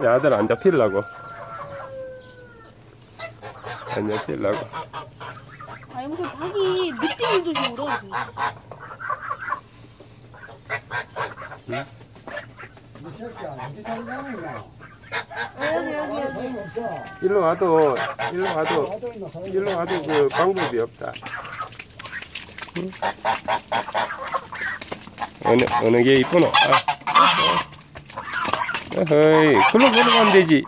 내 아들 안 잡히려고. 안 잡히려고. 아니 무슨 닭이 늑대 울듯이 울어 지금. 이 새끼야, 어디 살려냐? 여기 여기 여기. 일로 와도, 일로 와도, 일로 와도 그 방법이 없다. 응? 어느, 어느 게 이쁘노? 아. 어허이, 글로 걸어가면 되지.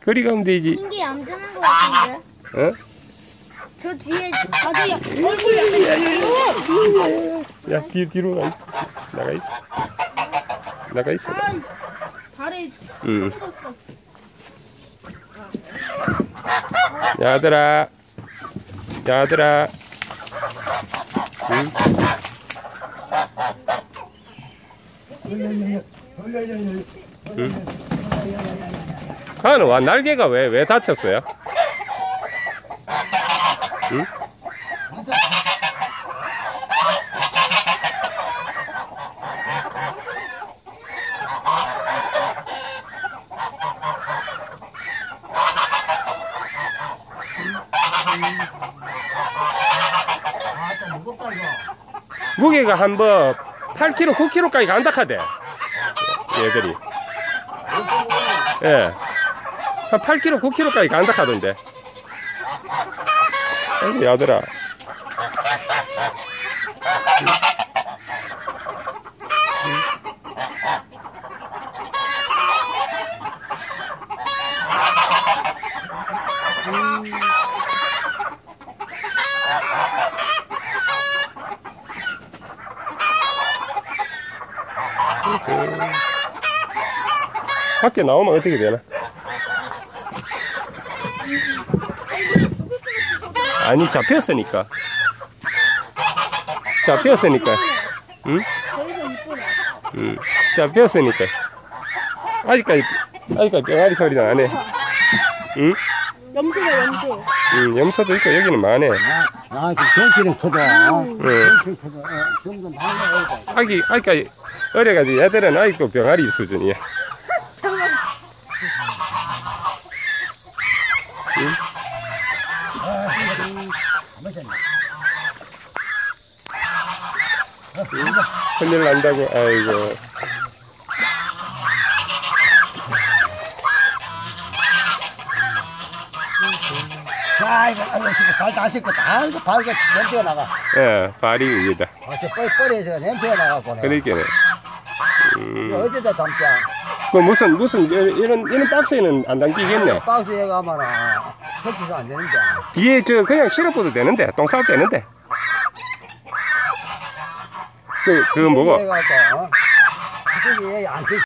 그리 가면 되지. 흰게 얌전한 거 같은데. 어? 저 뒤에 아들야 얼굴이 야, 뒤, 뒤로 가 있어. 나가 있어. 나가 있어. 아, 발에 응. 야들아. 야들아. 응? 가는 와 날개가 왜 왜 다쳤어요? 응? 무게가 한번 8kg, 9kg까지 간다 카대. 얘들이. 예. 한 8kg, 9kg까지 간다 카던데. 아이고, 야들아. 밖에 나오면 어떻게 되나? 아니 잡혔으니까 잡혔으니까 응? 잡혔으니까 아직까지 아직까지 병아리 소리는 안해 응? 염소가 염소. 응 염소도 있고 여기는 많네 아, 지금 정치는 크다. 응 정치 크다. 어, 많이. 아기 아기까지 어려가지고 애들은 아직도 병아리 수준이야. 큰일 난다고 아이고 자, 이거, 아이고, 진짜 발다 씻겠다. 아이고, 발가 냄새가 나가. 예 발이 위다 아, 저 뻘, 뻘에서 냄새가 나가고. 네. 그러니까 이거 음. 어디다 담자. 그 무슨 무슨 이런 이런 박스에는 안 담기겠네. 박스에 가면은 설치가 안 되는데. 뒤에 저 그냥 실어둬도 되는데 똥 싸도 되는데. 그 그거 뭐고? 그쪽에 안 쓰.